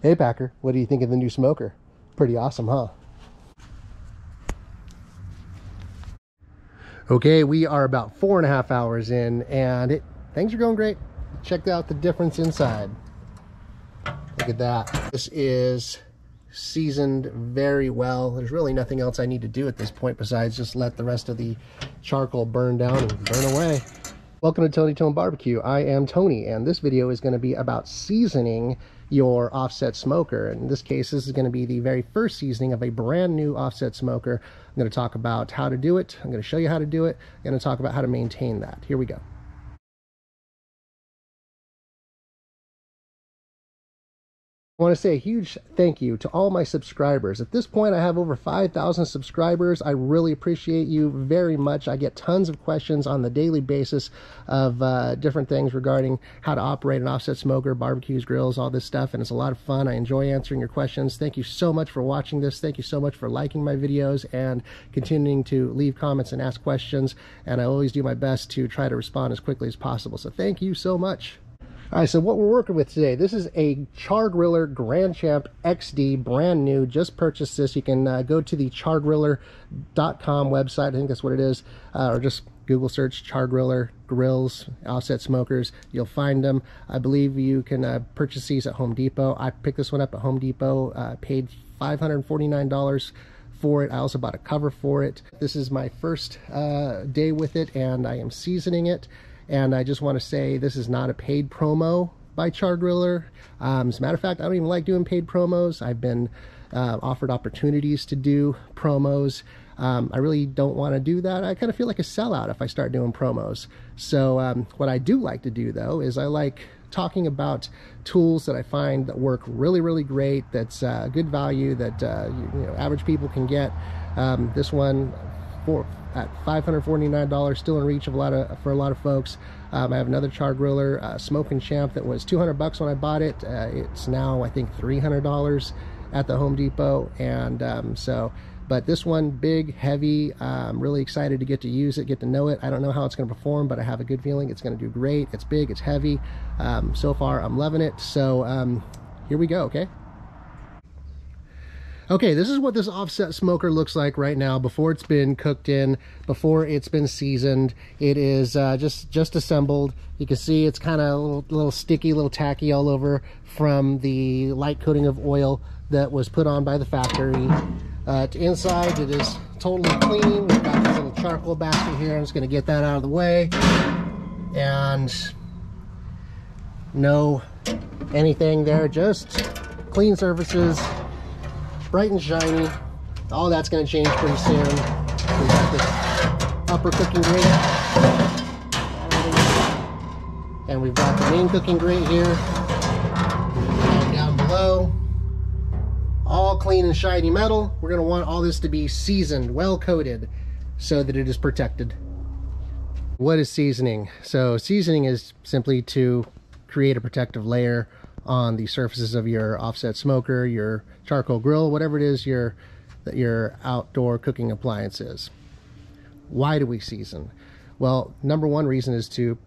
Hey Packer, what do you think of the new smoker? Pretty awesome, huh? Okay, we are about four and a half hours in and it, things are going great. Checked out the difference inside. Look at that. This is seasoned very well. There's really nothing else I need to do at this point besides just let the rest of the charcoal burn down and burn away. Welcome to Tony Tone Barbecue. I am Tony and this video is going to be about seasoning your offset smoker. In this case, this is going to be the very first seasoning of a brand new offset smoker. I'm going to talk about how to do it. I'm going to show you how to do it. I'm going to talk about how to maintain that. Here we go. I want to say a huge thank you to all my subscribers. At this point, I have over 5,000 subscribers. I really appreciate you very much. I get tons of questions on the daily basis of uh, different things regarding how to operate an offset smoker, barbecues, grills, all this stuff, and it's a lot of fun. I enjoy answering your questions. Thank you so much for watching this. Thank you so much for liking my videos and continuing to leave comments and ask questions. And I always do my best to try to respond as quickly as possible. So thank you so much. All right, so what we're working with today, this is a Char-Griller Grand Champ XD, brand new, just purchased this. You can uh, go to the chargriller.com website, I think that's what it is, uh, or just Google search Char-Griller grills, offset smokers. You'll find them. I believe you can uh, purchase these at Home Depot. I picked this one up at Home Depot, uh, paid $549 for it. I also bought a cover for it. This is my first uh, day with it, and I am seasoning it. And I just want to say this is not a paid promo by Char-Griller. Um, as a matter of fact, I don't even like doing paid promos. I've been uh, offered opportunities to do promos. Um, I really don't want to do that. I kind of feel like a sellout if I start doing promos. So um, what I do like to do though is I like talking about tools that I find that work really, really great, that's uh, good value, that uh, you, you, know average people can get. Um, this one for at $549 still in reach of a lot of for a lot of folks. Um, I have another Char-Griller uh, smoking champ that was 200 bucks when I bought it. Uh, it's now I think $300 at the Home Depot. And um, so but this one big heavy I'm really excited to get to use it get to know it. I don't know how it's going to perform but I have a good feeling it's going to do great. It's big it's heavy. Um, so far I'm loving it. So um, here we go okay Okay, this is what this offset smoker looks like right now before it's been cooked in, before it's been seasoned. It is uh, just, just assembled. You can see it's kind of a little, little sticky, a little tacky all over from the light coating of oil that was put on by the factory. Uh, inside, it is totally clean. We've got this little charcoal basket here. I'm just going to get that out of the way. And no anything there, just clean surfaces bright and shiny. All that's going to change pretty soon. We got this upper cooking grate. And we've got the main cooking grate here. And down below. All clean and shiny metal. We're going to want all this to be seasoned, well coated, so that it is protected. What is seasoning? So seasoning is simply to create a protective layer on the surfaces of your offset smoker, your charcoal grill, whatever it is your that your outdoor cooking appliance is. Why do we season? Well, number one reason is to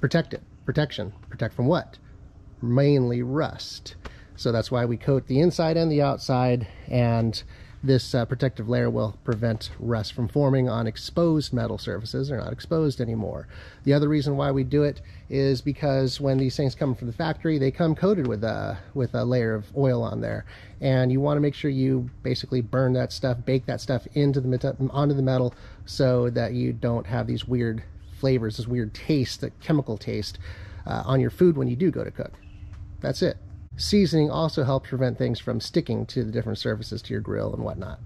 protect it. Protection. Protect from what? Mainly rust. So that's why we coat the inside and the outside and this uh, protective layer will prevent rust from forming on exposed metal surfaces. They're not exposed anymore. The other reason why we do it is because when these things come from the factory, they come coated with a, with a layer of oil on there. And you want to make sure you basically burn that stuff, bake that stuff into the onto the metal so that you don't have these weird flavors, this weird taste, the chemical taste uh, on your food when you do go to cook. That's it. Seasoning also helps prevent things from sticking to the different surfaces to your grill and whatnot.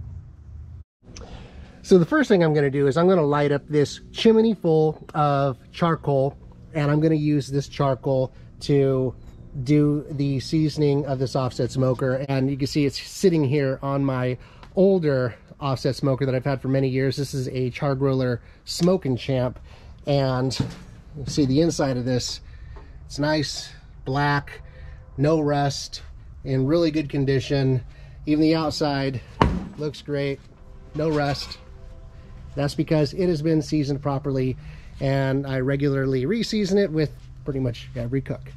So the first thing I'm going to do is I'm going to light up this chimney full of charcoal and I'm going to use this charcoal to do the seasoning of this offset smoker and you can see it's sitting here on my older offset smoker that I've had for many years. This is a Char-Griller Smoking Champ and you see the inside of this. It's nice, black, no rust, in really good condition. Even the outside looks great, no rust. That's because it has been seasoned properly and I regularly re-season it with pretty much every cook.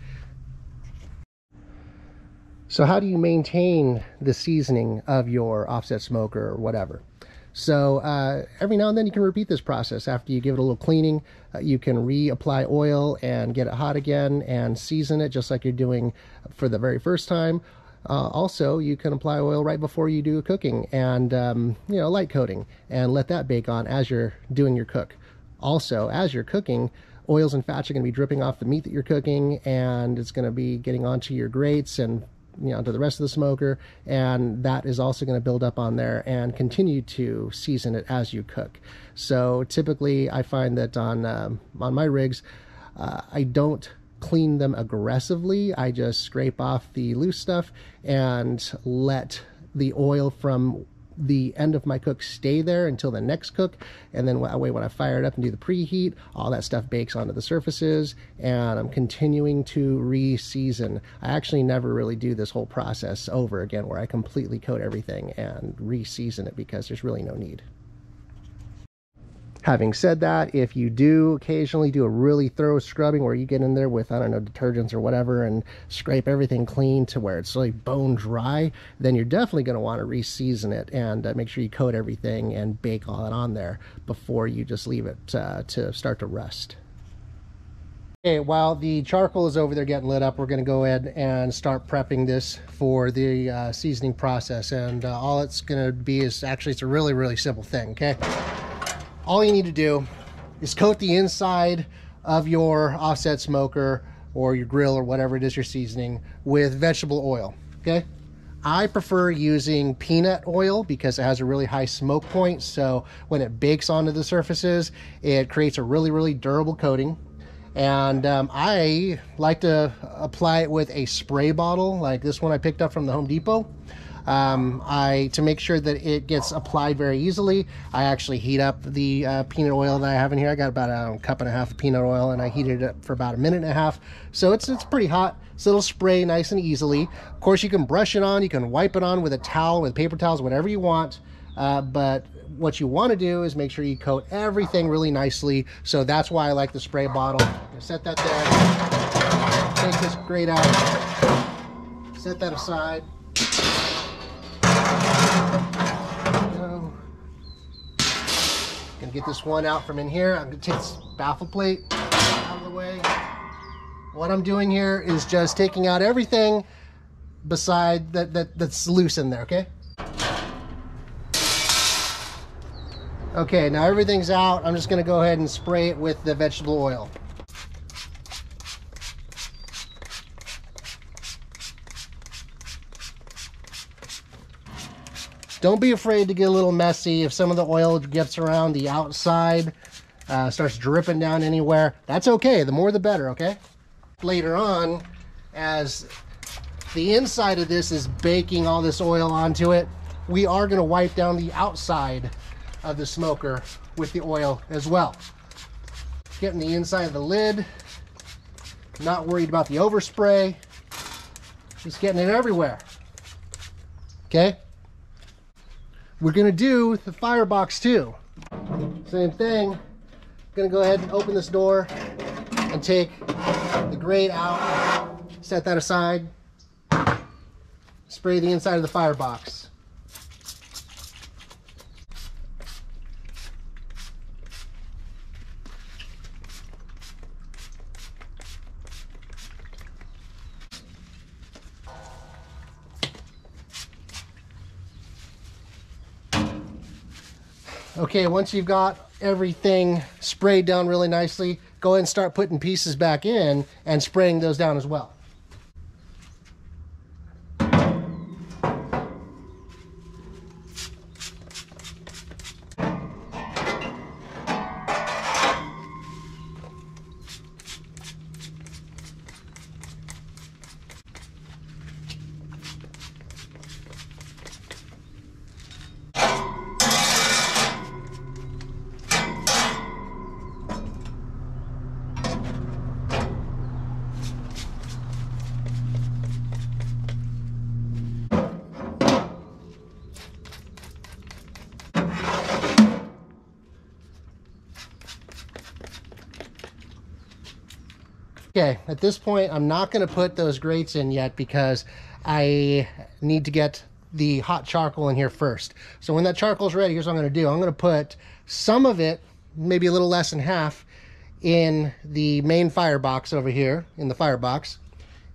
So how do you maintain the seasoning of your offset smoker or whatever? So uh, every now and then you can repeat this process. After you give it a little cleaning, uh, you can reapply oil and get it hot again and season it just like you're doing for the very first time. Uh, also, you can apply oil right before you do cooking and, um, you know, light coating and let that bake on as you're doing your cook. Also, as you're cooking, oils and fats are going to be dripping off the meat that you're cooking and it's going to be getting onto your grates and you know, to the rest of the smoker, and that is also going to build up on there and continue to season it as you cook. So typically, I find that on um, on my rigs, uh, I don't clean them aggressively. I just scrape off the loose stuff and let the oil from the end of my cook stay there until the next cook. And then that way when I fire it up and do the preheat all that stuff bakes onto the surfaces and I'm continuing to re-season. I actually never really do this whole process over again where I completely coat everything and re-season it because there's really no need Having said that, if you do occasionally do a really thorough scrubbing where you get in there with, I don't know, detergents or whatever and scrape everything clean to where it's like bone dry, then you're definitely going to want to re-season it and uh, make sure you coat everything and bake all that on there before you just leave it uh, to start to rust. Okay, while the charcoal is over there getting lit up, we're going to go ahead and start prepping this for the uh, seasoning process. And uh, all it's going to be is actually, it's a really, really simple thing, okay? All you need to do is coat the inside of your offset smoker or your grill or whatever it is you're seasoning with vegetable oil, okay? I prefer using peanut oil because it has a really high smoke point. So when it bakes onto the surfaces, it creates a really, really durable coating. And um, I like to apply it with a spray bottle like this one I picked up from the Home Depot. Um, I to make sure that it gets applied very easily, I actually heat up the uh, peanut oil that I have in here. I got about a cup and a half of peanut oil, and I heated it up for about a minute and a half. So it's it's pretty hot. So it'll spray nice and easily. Of course, you can brush it on, you can wipe it on with a towel, with paper towels, whatever you want. Uh, but what you want to do is make sure you coat everything really nicely. So that's why I like the spray bottle. Set that there. Take this grate out. Set that aside. Gonna get this one out from in here. I'm gonna take this baffle plate out of the way. What I'm doing here is just taking out everything beside that, that that's loose in there, okay? Okay, now everything's out. I'm just gonna go ahead and spray it with the vegetable oil. Don't be afraid to get a little messy. If some of the oil gets around the outside, uh, starts dripping down anywhere, that's okay. The more the better, okay? Later on, as the inside of this is baking all this oil onto it, we are gonna wipe down the outside of the smoker with the oil as well. Getting the inside of the lid, not worried about the overspray, just getting it everywhere. Okay? We're gonna do the firebox too. Same thing. Gonna go ahead and open this door and take the grate out, set that aside, spray the inside of the firebox. Okay, once you've got everything sprayed down really nicely, go ahead and start putting pieces back in and spraying those down as well. Okay, at this point, I'm not going to put those grates in yet because I need to get the hot charcoal in here first. So when that charcoal is ready, here's what I'm going to do. I'm going to put some of it, maybe a little less than half, in the main firebox over here, in the firebox.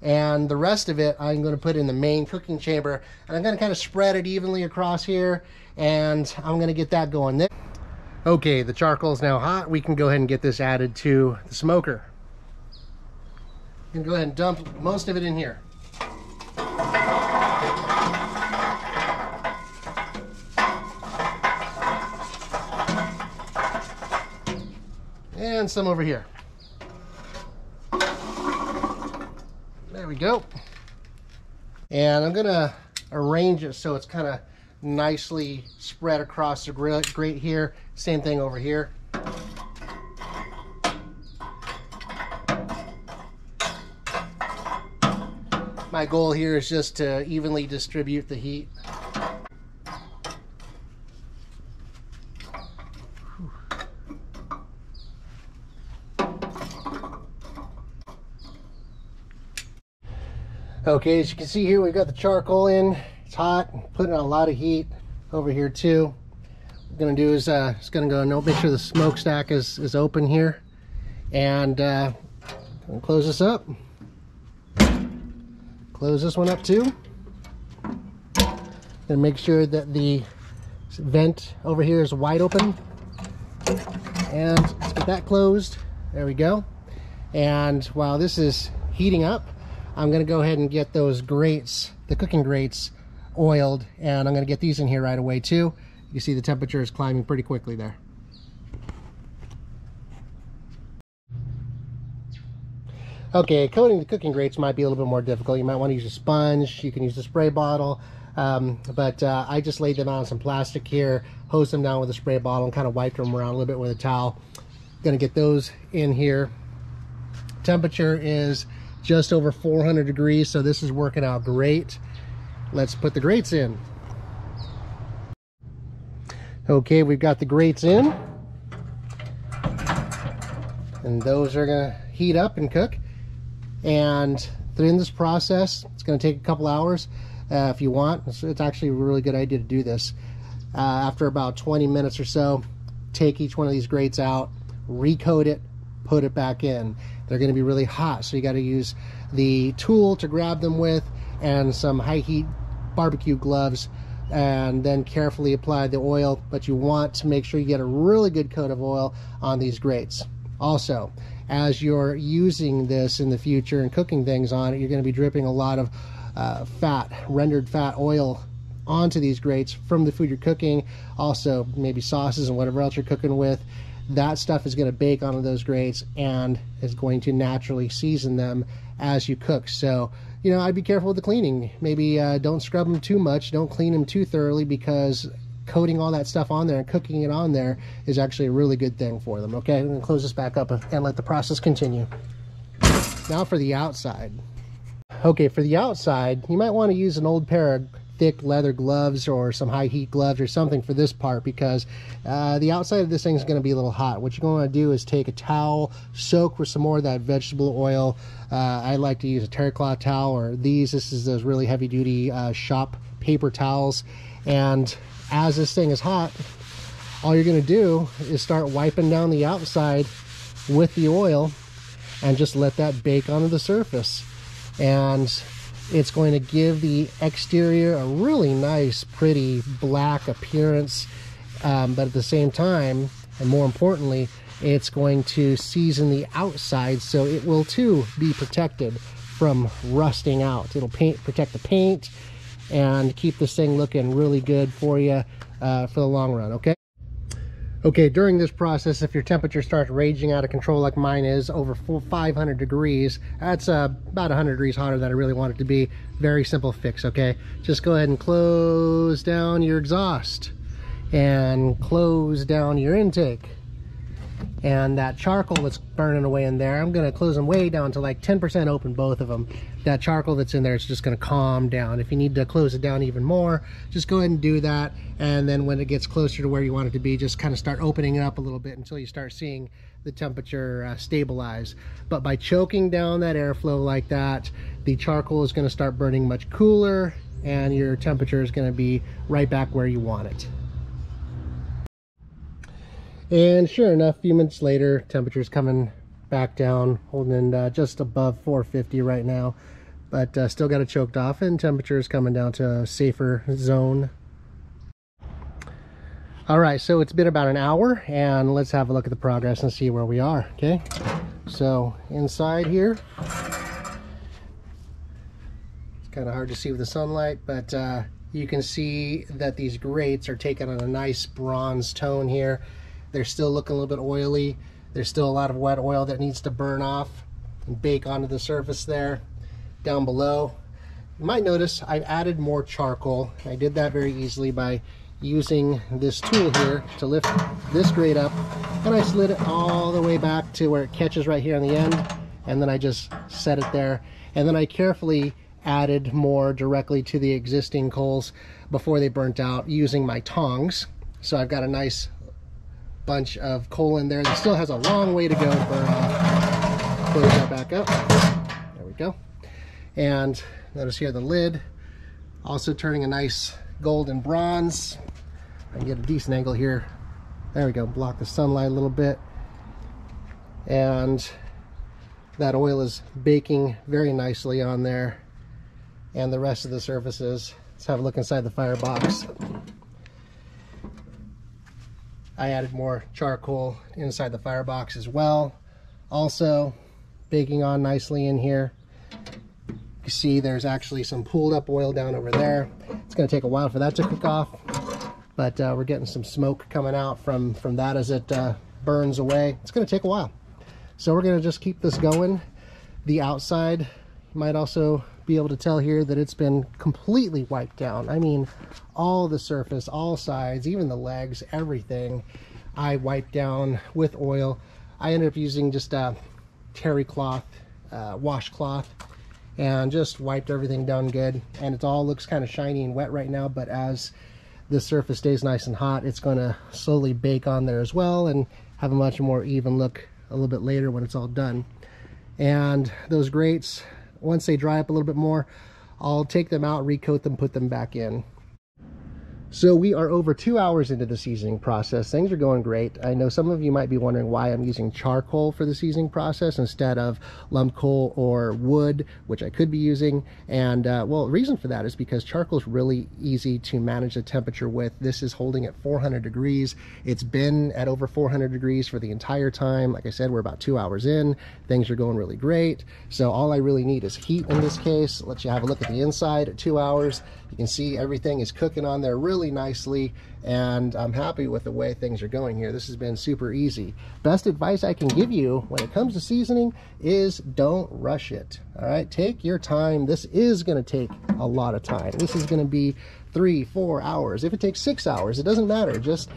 And the rest of it, I'm going to put in the main cooking chamber. And I'm going to kind of spread it evenly across here. And I'm going to get that going. Okay, the charcoal is now hot. We can go ahead and get this added to the smoker. You can go ahead and dump most of it in here. And some over here. There we go. And I'm gonna arrange it so it's kind of nicely spread across the grate here. Same thing over here. My goal here is just to evenly distribute the heat. Okay, as you can see here, we've got the charcoal in. It's hot, putting a lot of heat over here too. What we're gonna do is uh, it's gonna go no, make sure the smokestack is is open here, and uh, close this up. Close this one up too. And make sure that the vent over here is wide open. And let's get that closed. There we go. And while this is heating up, I'm gonna go ahead and get those grates, the cooking grates, oiled. And I'm gonna get these in here right away too. You see the temperature is climbing pretty quickly there. Okay, coating the cooking grates might be a little bit more difficult. You might want to use a sponge. You can use a spray bottle. Um, but uh, I just laid them out on some plastic here, hosed them down with a spray bottle, and kind of wiped them around a little bit with a towel. Going to get those in here. Temperature is just over 400 degrees, so this is working out great. Let's put the grates in. Okay, we've got the grates in. And those are going to heat up and cook and in this process it's going to take a couple hours uh, if you want. It's, it's, actually a really good idea to do this. Uh, after about 20 minutes or so take each one of these grates out recoat it put it back in. They're going to be really hot so you got to use the tool to grab them with and some high heat barbecue gloves and then carefully apply the oil but you want to make sure you get a really good coat of oil on these grates. Also as you're using this in the future and cooking things on it, you're going to be dripping a lot of uh, fat, rendered fat oil onto these grates from the food you're cooking. Also, maybe sauces and whatever else you're cooking with. That stuff is going to bake onto those grates and is going to naturally season them as you cook. So, you know, I'd be careful with the cleaning. Maybe uh, don't scrub them too much. Don't clean them too thoroughly because coating all that stuff on there and cooking it on there is actually a really good thing for them. Okay, I'm to close this back up and let the process continue. Now for the outside. Okay, for the outside, you might want to use an old pair of thick leather gloves or some high heat gloves or something for this part because uh, the outside of this thing is going to be a little hot. What you're going to do is take a towel, soak with some more of that vegetable oil. Uh, I like to use a terry cloth towel or these. This is those really heavy duty uh, shop paper towels. And as this thing is hot, all you're going to do is start wiping down the outside with the oil and just let that bake onto the surface. And it's going to give the exterior a really nice, pretty black appearance. Um, but at the same time, and more importantly, it's going to season the outside so it will too be protected from rusting out. It'll paint, protect the paint, and keep this thing looking really good for you uh, for the long run, okay? Okay, during this process, if your temperature starts raging out of control like mine is, over 500 degrees, that's uh, about 100 degrees hotter than I really want it to be. Very simple fix, okay? Just go ahead and close down your exhaust and close down your intake. and that charcoal that's burning away in there, I'm gonna close them way down to like 10% open, both of them. That charcoal that's in there is just gonna calm down. If you need to close it down even more, just go ahead and do that. And then when it gets closer to where you want it to be, just kind of start opening it up a little bit until you start seeing the temperature uh, stabilize. But by choking down that airflow like that, the charcoal is gonna start burning much cooler and your temperature is gonna be right back where you want it. And sure enough, a few minutes later, temperature's coming back down, holding uh, just above 450 right now. But uh, still got it choked off and temperature is coming down to a safer zone. All right, so it's been about an hour and let's have a look at the progress and see where we are, okay? So inside here, it's kind of hard to see with the sunlight, but uh, you can see that these grates are taking on a nice bronze tone here. They're still looking a little bit oily. There's still a lot of wet oil that needs to burn off and bake onto the surface there. Down below, you might notice I've added more charcoal. I did that very easily by using this tool here to lift this grate up and I slid it all the way back to where it catches right here on the end and then I just set it there and then I carefully added more directly to the existing coals before they burnt out using my tongs so I've got a nice bunch of coal in there. It still has a long way to go burn uh, off. Close that back up. There we go. And notice here the lid, also turning a nice golden bronze. I can get a decent angle here. There we go, block the sunlight a little bit. And that oil is baking very nicely on there. And the rest of the surfaces. Let's have a look inside the firebox. I added more charcoal inside the firebox as well. Also, baking on nicely in here. You see there's actually some pooled up oil down over there. It's going to take a while for that to cook off, but uh, we're getting some smoke coming out from, from that as it uh, burns away. It's going to take a while. So we're going to just keep this going. The outside might also be able to tell here that it's been completely wiped down. I mean, all the surface, all sides, even the legs, everything I wiped down with oil. I ended up using just a terry cloth, uh, washcloth, and just wiped everything down good. And it all looks kind of shiny and wet right now, but as the surface stays nice and hot, it's going to slowly bake on there as well and have a much more even look a little bit later when it's all done. And those grates, once they dry up a little bit more, I'll take them out, recoat them, put them back in. So we are over two hours into the seasoning process. Things are going great. I know some of you might be wondering why I'm using charcoal for the seasoning process instead of lump coal or wood, which I could be using. And uh, well, the reason for that is because charcoal is really easy to manage the temperature with. This is holding at 400 degrees. It's been at over 400 degrees for the entire time. Like I said, we're about two hours in. Things are going really great. So all I really need is heat in this case. Let you have a look at the inside at two hours. You can see everything is cooking on there really nicely and I'm happy with the way things are going here. This has been super easy. Best advice I can give you when it comes to seasoning is don't rush it. All right, take your time. This is going to take a lot of time. This is going to be three, four hours. If it takes six hours, it doesn't matter. Just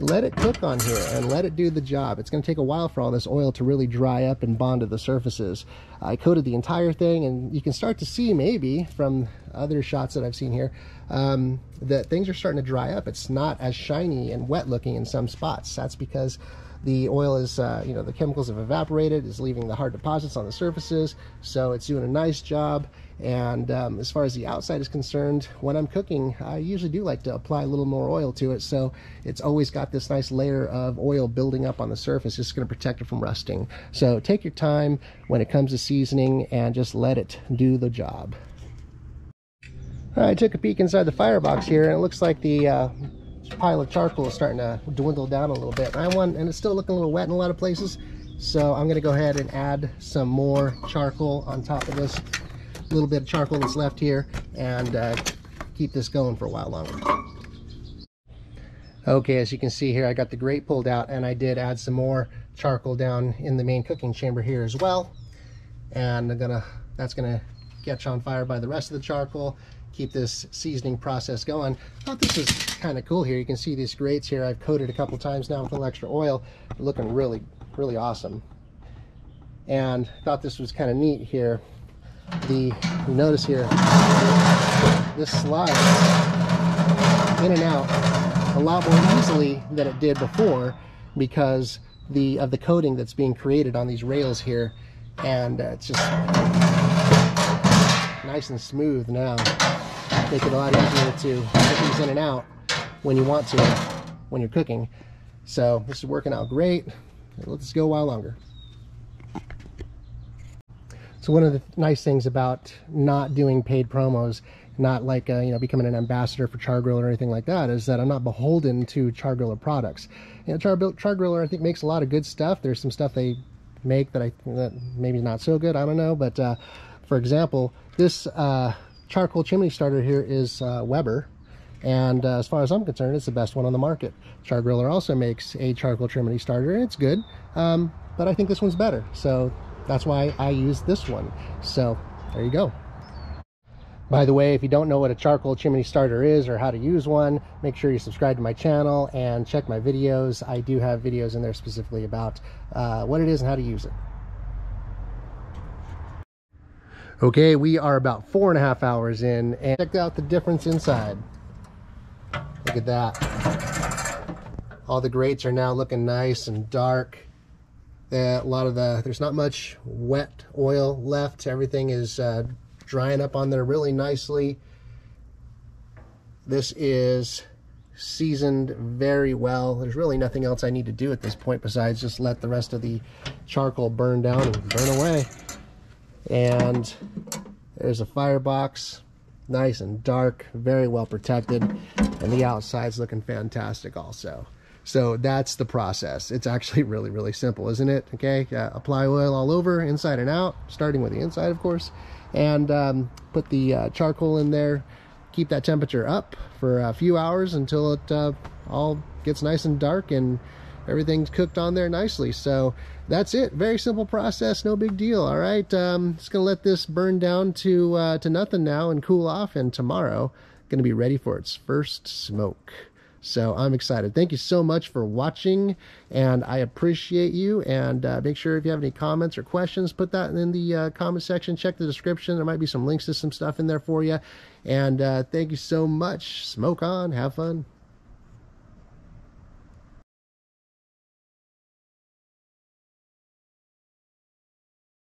let it cook on here and let it do the job. It's going to take a while for all this oil to really dry up and bond to the surfaces. I coated the entire thing and you can start to see maybe from other shots that I've seen here um, that things are starting to dry up. It's not as shiny and wet looking in some spots. That's because the oil is, uh, you know, the chemicals have evaporated, is leaving the hard deposits on the surfaces, so it's doing a nice job. And um, as far as the outside is concerned, when I'm cooking, I usually do like to apply a little more oil to it, so it's always got this nice layer of oil building up on the surface. It's going to protect it from rusting. So take your time when it comes to seasoning and just let it do the job. I took a peek inside the firebox here, and it looks like the uh, pile of charcoal is starting to dwindle down a little bit. I want, and it's still looking a little wet in a lot of places. So I'm gonna go ahead and add some more charcoal on top of this little bit of charcoal that's left here and uh, keep this going for a while longer. Okay, as you can see here, I got the grate pulled out and I did add some more charcoal down in the main cooking chamber here as well. And I'm gonna, that's gonna catch on fire by the rest of the charcoal keep this seasoning process going. I thought this was kind of cool here. You can see these grates here. I've coated a couple times now with a little extra oil. They're looking really, really awesome. And thought this was kind of neat here. The, notice here, this slides in and out a lot more easily than it did before because the of the coating that's being created on these rails here. And uh, it's just nice and smooth now. Make it a lot easier to get these in and out when you want to when you're cooking. So this is working out great. Let's go a while longer so one of the nice things about not doing paid promos not like uh, you know becoming an ambassador for Char-Griller or anything like that is that I'm not beholden to Char-Griller products. You know, Char Char-Griller I think makes a lot of good stuff. There's some stuff they make that I that maybe not so good. I don't know, but uh, for example, this uh, charcoal chimney starter here is uh, Weber, and uh, as far as I'm concerned, it's the best one on the market. Char-Griller also makes a charcoal chimney starter, it's good, um, but I think this one's better. So that's why I use this one. So there you go. By the way, if you don't know what a charcoal chimney starter is or how to use one, make sure you subscribe to my channel and check my videos. I do have videos in there specifically about uh, what it is and how to use it. Okay, we are about four and a half hours in and check out the difference inside. Look at that. All the grates are now looking nice and dark. A lot of the, there's not much wet oil left. Everything is uh, drying up on there really nicely. This is seasoned very well. There's really nothing else I need to do at this point besides just let the rest of the charcoal burn down and burn away. And there's a firebox, nice and dark, very well protected, and the outside's looking fantastic also. So that's the process. It's actually really, really simple, isn't it? Okay, yeah, apply oil all over, inside and out, starting with the inside, of course and um, put the uh, charcoal in there. Keep that temperature up for a few hours until it uh, all gets nice and dark and everything's cooked on there nicely. So that's it. Very simple process. No big deal. All right um, just gonna let this burn down to uh, to nothing now and cool off. And tomorrow gonna be ready for its first smoke so I'm excited. Thank you so much for watching, and I appreciate you. And uh, make sure if you have any comments or questions, put that in the uh, comment section. Check the description. There might be some links to some stuff in there for you. And uh, thank you so much. Smoke on. Have fun.